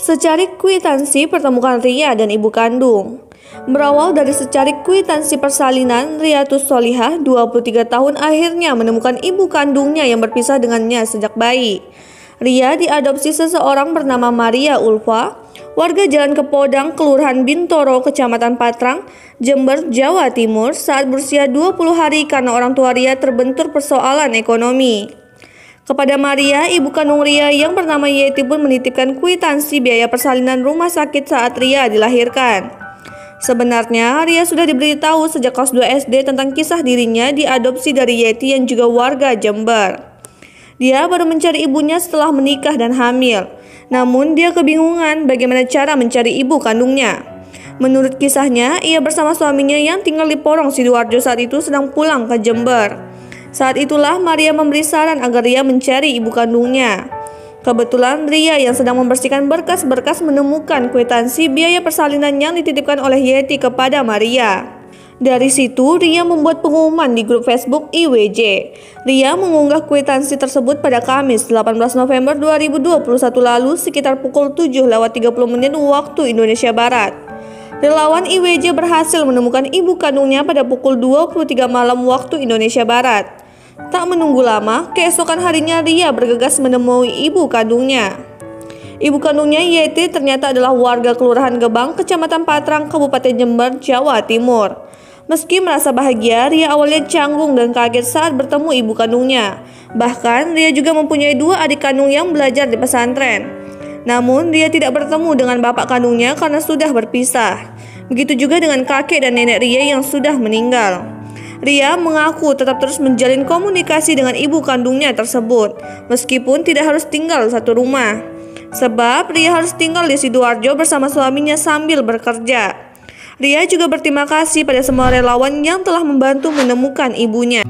Secarik kwitansi pertemukan Ria dan ibu kandung. Berawal dari secarik kwitansi persalinan, Riatus Solihah 23 tahun akhirnya menemukan ibu kandungnya yang berpisah dengannya sejak bayi. Ria diadopsi seseorang bernama Maria Ulfa, warga Jalan Kepodang, Kelurahan Bintoro, Kecamatan Patrang, Jember, Jawa Timur saat berusia 20 hari karena orang tua Ria terbentur persoalan ekonomi. Kepada Maria, ibu kandung Ria yang bernama Yeti pun menitipkan kwitansi biaya persalinan rumah sakit saat Ria dilahirkan. Sebenarnya, Ria sudah diberitahu sejak kelas 2 SD tentang kisah dirinya diadopsi dari Yeti yang juga warga Jember. Dia baru mencari ibunya setelah menikah dan hamil. Namun, dia kebingungan bagaimana cara mencari ibu kandungnya. Menurut kisahnya, ia bersama suaminya yang tinggal di Porong Sidoarjo saat itu sedang pulang ke Jember. Saat itulah Maria memberi saran agar Ria mencari ibu kandungnya. Kebetulan Ria yang sedang membersihkan berkas-berkas menemukan kwitansi biaya persalinan yang dititipkan oleh Yeti kepada Maria. Dari situ, Ria membuat pengumuman di grup Facebook IWJ. Ria mengunggah kwitansi tersebut pada Kamis 18 November 2021 lalu sekitar pukul 7 lewat 30 menit waktu Indonesia Barat. Relawan IWJ berhasil menemukan ibu kandungnya pada pukul 23 malam waktu Indonesia Barat. Tak menunggu lama, keesokan harinya Ria bergegas menemui ibu kandungnya. Ibu kandungnya Yeti ternyata adalah warga Kelurahan Gebang, Kecamatan Patrang, Kabupaten Jember, Jawa Timur. Meski merasa bahagia, Ria awalnya canggung dan kaget saat bertemu ibu kandungnya. Bahkan, Ria juga mempunyai dua adik kandung yang belajar di pesantren. Namun, Ria tidak bertemu dengan bapak kandungnya karena sudah berpisah. Begitu juga dengan kakek dan nenek Ria yang sudah meninggal. Ria mengaku tetap terus menjalin komunikasi dengan ibu kandungnya tersebut, meskipun tidak harus tinggal satu rumah. Sebab Ria harus tinggal di Sidoarjo bersama suaminya sambil bekerja. Ria juga berterima kasih pada semua relawan yang telah membantu menemukan ibunya.